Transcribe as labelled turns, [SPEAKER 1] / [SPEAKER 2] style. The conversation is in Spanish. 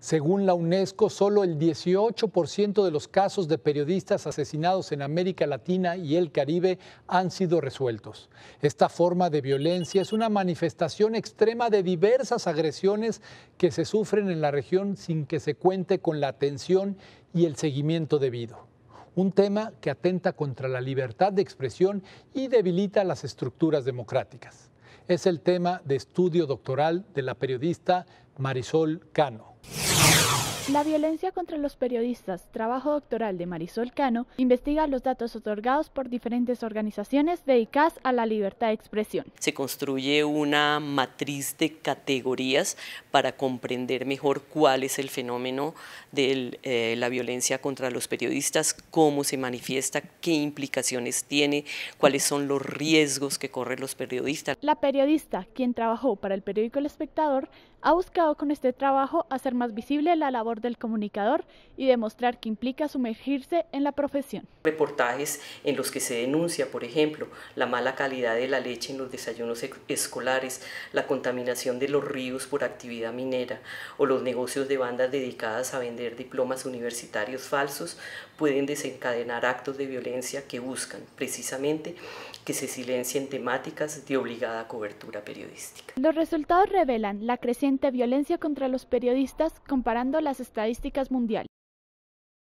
[SPEAKER 1] Según la UNESCO, solo el 18% de los casos de periodistas asesinados en América Latina y el Caribe han sido resueltos. Esta forma de violencia es una manifestación extrema de diversas agresiones que se sufren en la región sin que se cuente con la atención y el seguimiento debido. Un tema que atenta contra la libertad de expresión y debilita las estructuras democráticas. Es el tema de estudio doctoral de la periodista Marisol Cano.
[SPEAKER 2] La violencia contra los periodistas, trabajo doctoral de Marisol Cano, investiga los datos otorgados por diferentes organizaciones dedicadas a la libertad de expresión.
[SPEAKER 3] Se construye una matriz de categorías para comprender mejor cuál es el fenómeno de eh, la violencia contra los periodistas, cómo se manifiesta, qué implicaciones tiene, cuáles son los riesgos que corren los periodistas.
[SPEAKER 2] La periodista, quien trabajó para el periódico El Espectador, ha buscado con este trabajo hacer más visible la labor del comunicador y demostrar que implica sumergirse en la profesión.
[SPEAKER 3] Reportajes en los que se denuncia, por ejemplo, la mala calidad de la leche en los desayunos escolares, la contaminación de los ríos por actividad minera o los negocios de bandas dedicadas a vender diplomas universitarios falsos pueden desencadenar actos de violencia que buscan precisamente que se silencien temáticas de obligada cobertura periodística.
[SPEAKER 2] Los resultados revelan la creciente violencia contra los periodistas comparando las estadísticas mundiales.